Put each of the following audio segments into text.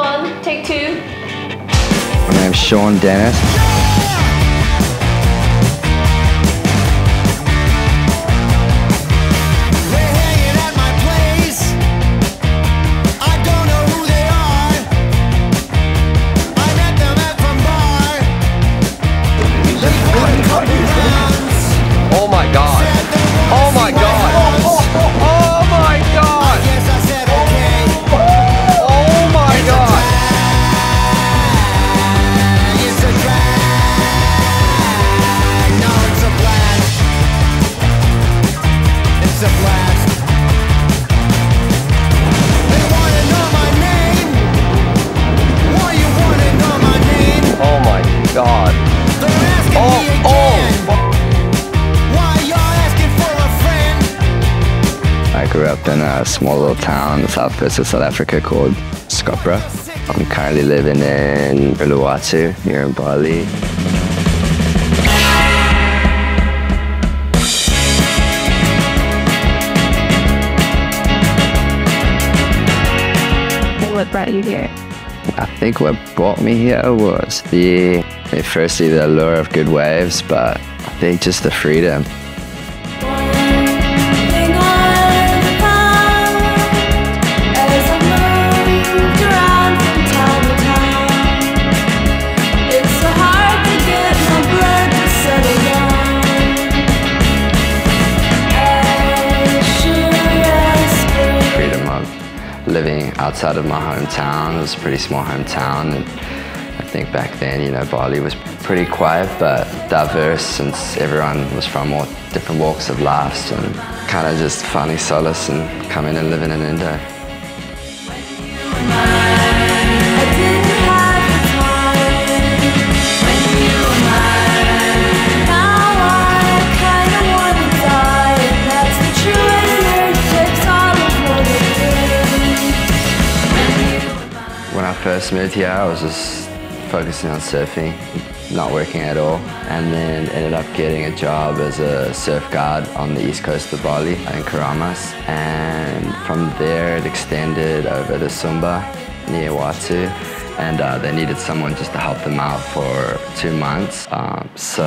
Shawn, take two. My name's Shawn Dennis. It's a blast. They wanna know my name. Why you wanna know my name? Oh my god. They're asking Oh, me oh. oh. Why y'all asking for a friend? I grew up in a small little town in the south coast of South Africa called Scottburgh. I'm currently living in Uluwatu here in Bali. What brought you here? I think what brought me here was the, firstly, the allure of good waves, but I think just the freedom. freedom outside of my hometown. It was a pretty small hometown, and I think back then, you know, Bali was pretty quiet but diverse since everyone was from all different walks of life, and kind of just finding solace and coming and living in Indo. First moved here, I was just focusing on surfing, not working at all, and then ended up getting a job as a surf guard on the east coast of Bali in Keramas. And from there, it extended over to Sumba Nihiwatu. And uh, they needed someone just to help them out for two months. Um, so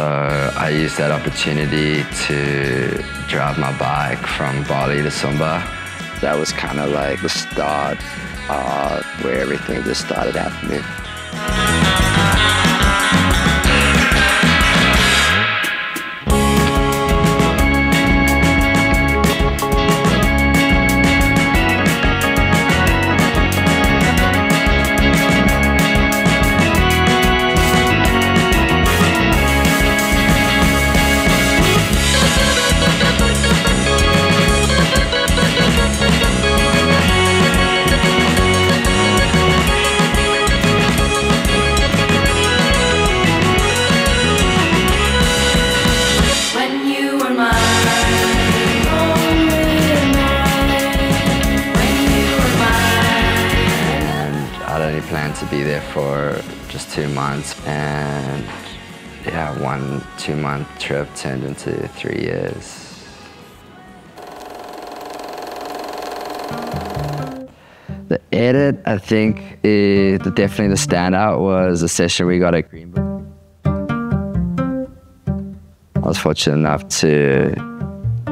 I used that opportunity to drive my bike from Bali to Sumba. That was kind of like the start uh, where everything just started happening. Planned to be there for just two months. And yeah, one two month trip turned into three years. The edit, I think, is definitely the standout was the session we got at Greenbush. I was fortunate enough to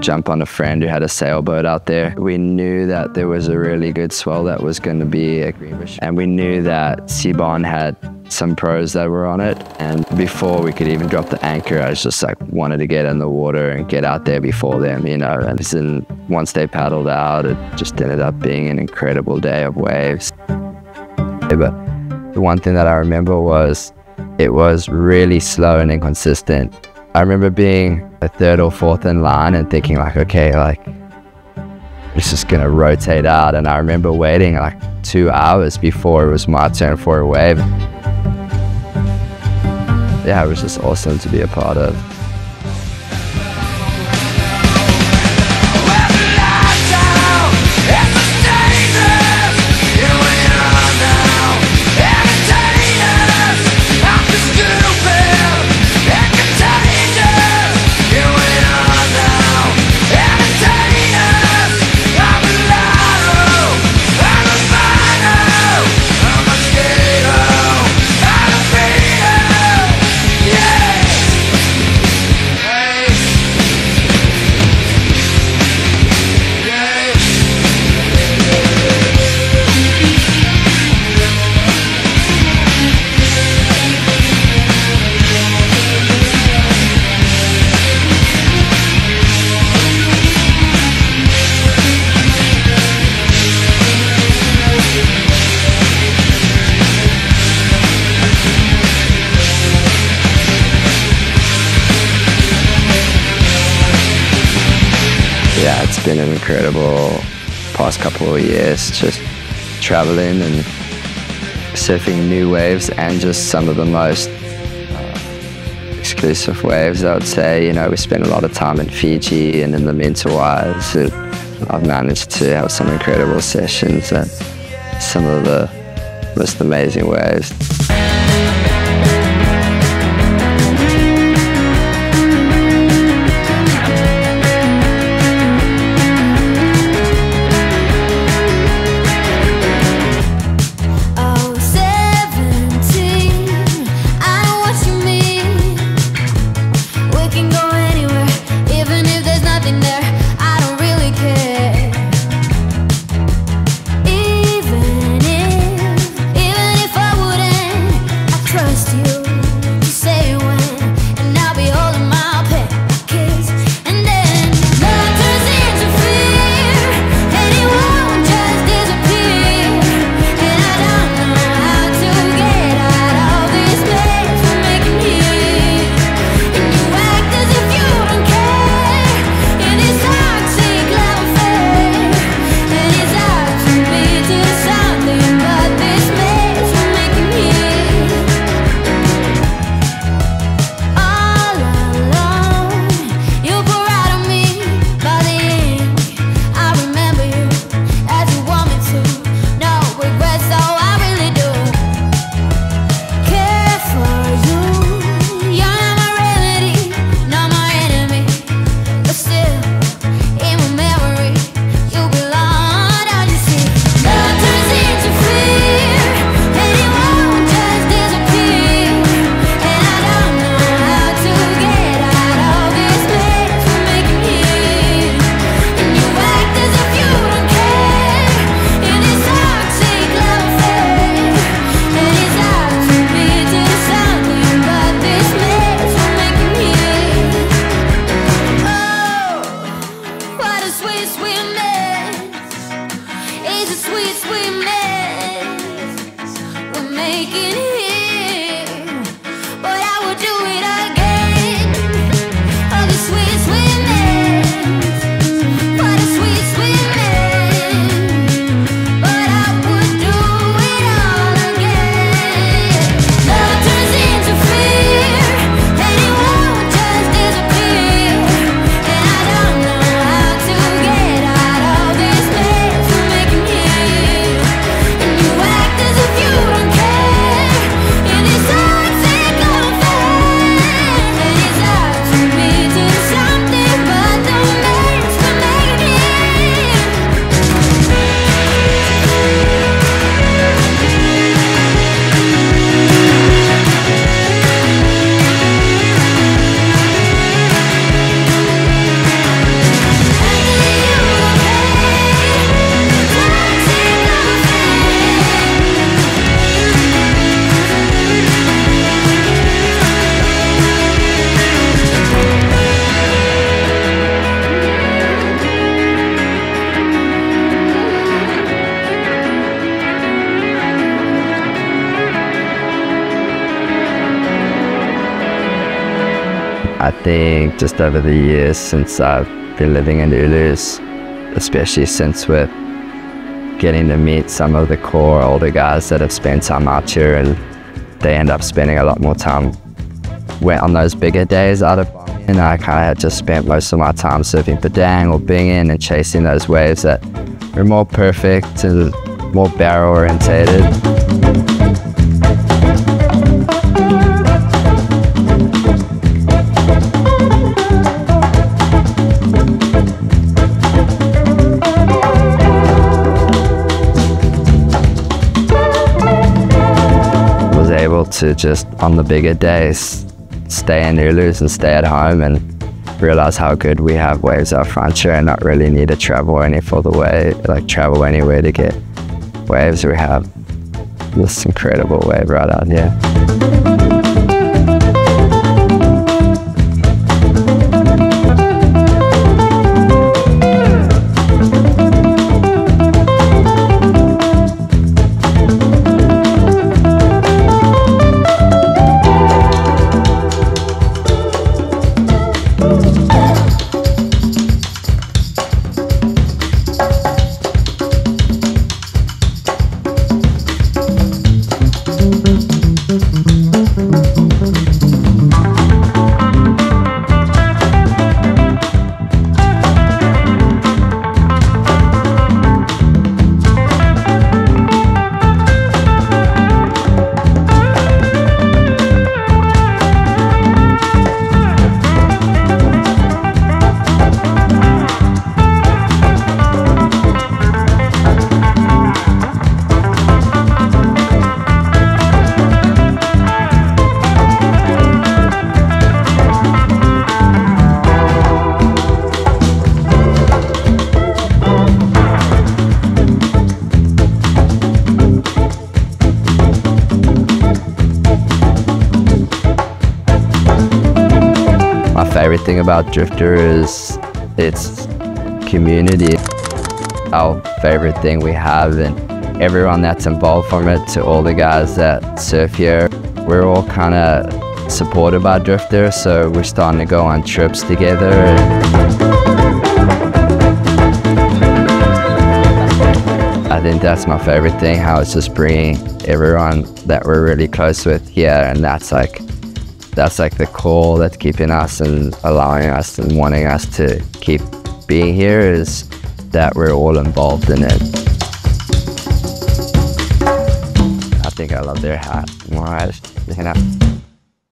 jump on a friend who had a sailboat out there. We knew that there was a really good swell that was going to be a Greenbush, and we knew that Seabon had some pros that were on it. And before we could even drop the anchor, I was just like wanted to get in the water and get out there before them, you know. And then once they paddled out, it just ended up being an incredible day of waves. But the one thing that I remember was it was really slow and inconsistent. I remember being a third or fourth in line and thinking like, okay, like it's just gonna rotate out. And I remember waiting like two hours before it was my turn for a wave. Yeah, it was just awesome to be a part of. Incredible past couple of years just traveling and surfing new waves and just some of the most uh, exclusive waves, I would say. You know, we spent a lot of time in Fiji and in the mental Mentawais. I've managed to have some incredible sessions and some of the most amazing waves. I think just over the years since I've been living in Ulus, especially since we're getting to meet some of the core older guys that have spent time out here and they end up spending a lot more time went on those bigger days out of and I kind of had just spent most of my time surfing Padang or Bingin and chasing those waves that were more perfect and more barrel orientated. To just on the bigger days stay in Ulus and stay at home and realize how good we have waves out front here and not really need to travel any further way, like travel anywhere to get waves. We have this incredible wave right out here. Great thing about Drifter is it's community. Our favorite thing we have and everyone that's involved from it to all the guys that surf here, we're all kind of supported by Drifter, so we're starting to go on trips together. I think that's my favorite thing, how it's just bringing everyone that we're really close with here, and that's like, that's like the core that's keeping us and allowing us and wanting us to keep being here is that we're all involved in it. I think I love their hat more.